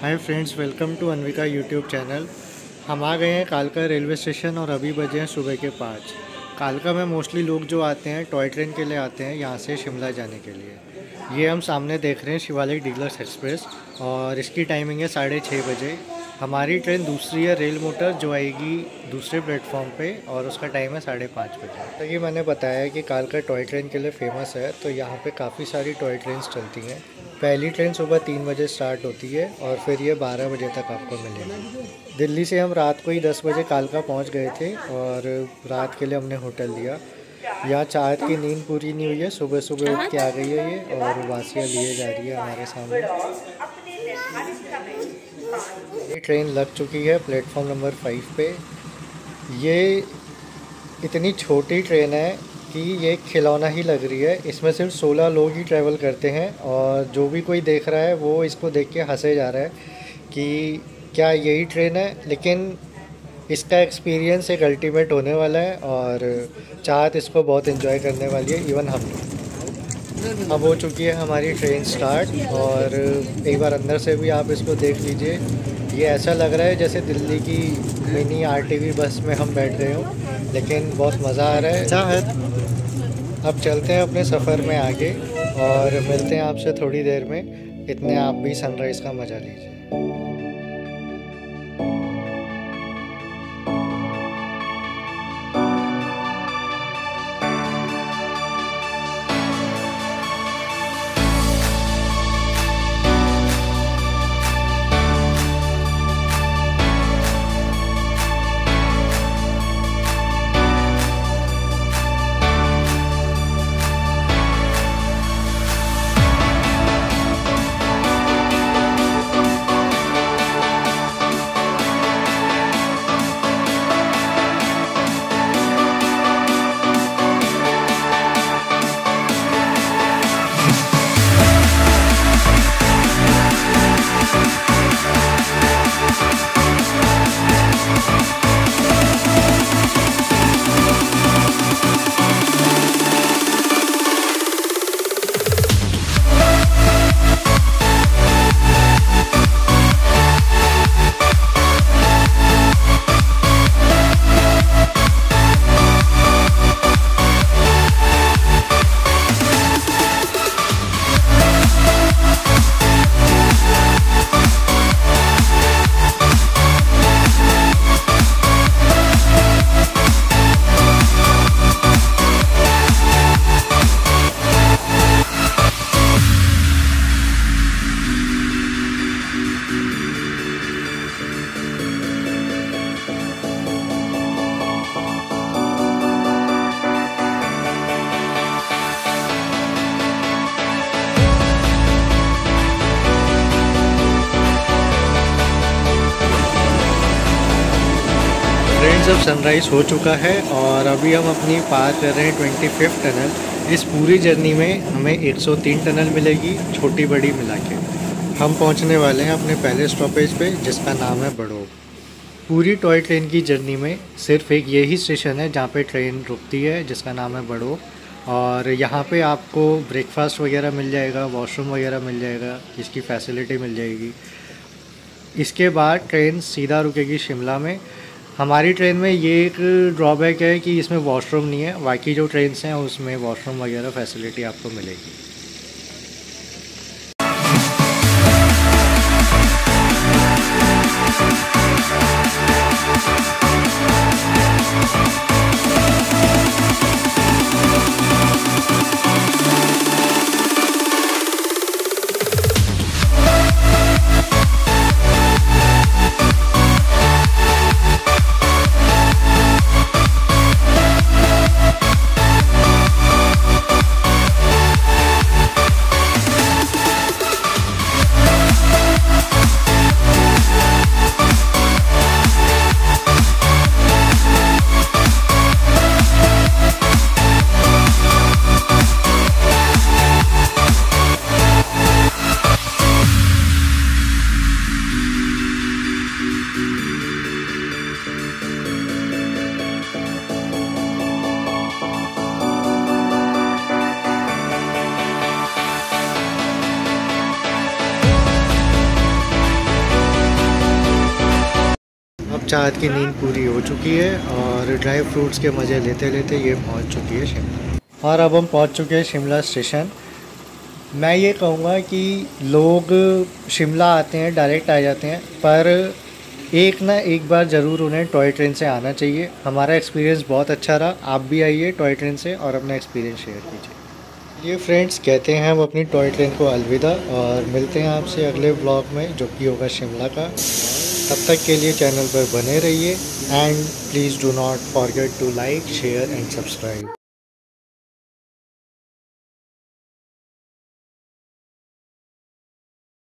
Hi friends welcome to Anvika YouTube channel हम आ गए हैं कालका रेलवे स्टेशन और अभी बजे हैं सुबह के पाँच। कालका में मोस्टली लोग जो आते हैं टॉय ट्रेन के लिए आते हैं यहाँ से शिमला जाने के लिए। ये हम सामने देख रहे हैं शिवालिक डीलक्स एक्सप्रेस और इसकी टाइमिंग है साढ़े छः बजे। हमारी ट्रेन दूसरी है रेल मोटर जो आएगी दूसरे प्लेटफॉर्म पे और उसका टाइम है साढ़े पाँच बजे। तो ये मैंने बताया कि कालका टॉय ट्रेन के लिए फ़ेमस है तो यहाँ पे काफ़ी सारी टॉय ट्रेन चलती हैं। पहली ट्रेन सुबह तीन बजे स्टार्ट होती है और फिर ये बारह बजे तक आपको मिलेगी। दिल्ली से हम रात को ही दस बजे कालका पहुँच गए थे और रात के लिए हमने होटल लिया। यहाँ चाहत की नींद पूरी नहीं हुई है सुबह सुबह उठ के आ गई है ये और वासियाँ लिए जा रही है हमारे सामने। ये ट्रेन लग चुकी है प्लेटफॉर्म नंबर फाइव पे। ये इतनी छोटी ट्रेन है कि ये खिलौना ही लग रही है। इसमें सिर्फ़ 16 लोग ही ट्रैवल करते हैं और जो भी कोई देख रहा है, वो इसको देख के हंसे जा रहा है कि क्या यही ट्रेन है। लेकिन इसका एक्सपीरियंस एक अल्टीमेट होने वाला है और चाहत इसको बहुत इन्जॉय करने वाली है इवन हम अब हो चुकी है हमारी ट्रेन स्टार्ट और एक बार अंदर से भी आप इसको देख लीजिए। ये ऐसा लग रहा है जैसे दिल्ली की मिनी आरटीवी बस में हम बैठ गए हों। लेकिन बहुत मज़ा आ रहा है। अच्छा है। अब चलते हैं अपने सफ़र में आगे और मिलते हैं आपसे थोड़ी देर में। इतने आप भी सनराइज़ का मज़ा लीजिए। सनराइज़ हो चुका है और अभी हम अपनी पार कर रहे हैं ट्वेंटी फिफ्थ टनल इस पूरी जर्नी में हमें 103 टनल मिलेगी छोटी बड़ी मिला के। हम पहुँचने वाले हैं अपने पहले स्टॉपेज पे, जिसका नाम है बड़ो पूरी टॉय ट्रेन की जर्नी में सिर्फ़ एक यही स्टेशन है जहाँ पे ट्रेन रुकती है, जिसका नाम है बड़ो और यहाँ पे आपको ब्रेकफास्ट वगैरह मिल जाएगा वॉशरूम वगैरह मिल जाएगा, इसकी फैसिलिटी मिल जाएगी। इसके बाद ट्रेन सीधा रुकेगी शिमला में। हमारी ट्रेन में ये एक ड्रॉबैक है कि इसमें वॉशरूम नहीं है। बाकी जो ट्रेन हैं, उसमें वॉशरूम वगैरह फैसिलिटी आपको मिलेगी। चाहत की नींद पूरी हो चुकी है और ड्राई फ्रूट्स के मज़े लेते लेते ये पहुँच चुकी है शिमला। और अब हम पहुँच चुके हैं शिमला स्टेशन। मैं ये कहूँगा कि लोग शिमला आते हैं डायरेक्ट आ जाते हैं, पर एक ना एक बार ज़रूर उन्हें टॉय ट्रेन से आना चाहिए। हमारा एक्सपीरियंस बहुत अच्छा रहा। आप भी आइए टॉय ट्रेन से और अपना एक्सपीरियंस शेयर कीजिए। ये फ्रेंड्स कहते हैं, हम अपनी टॉय ट्रेन को अलविदा और मिलते हैं आपसे अगले ब्लॉग में, जो कि होगा शिमला का। तब तक के लिए चैनल पर बने रहिए and please do not forget to like share and subscribe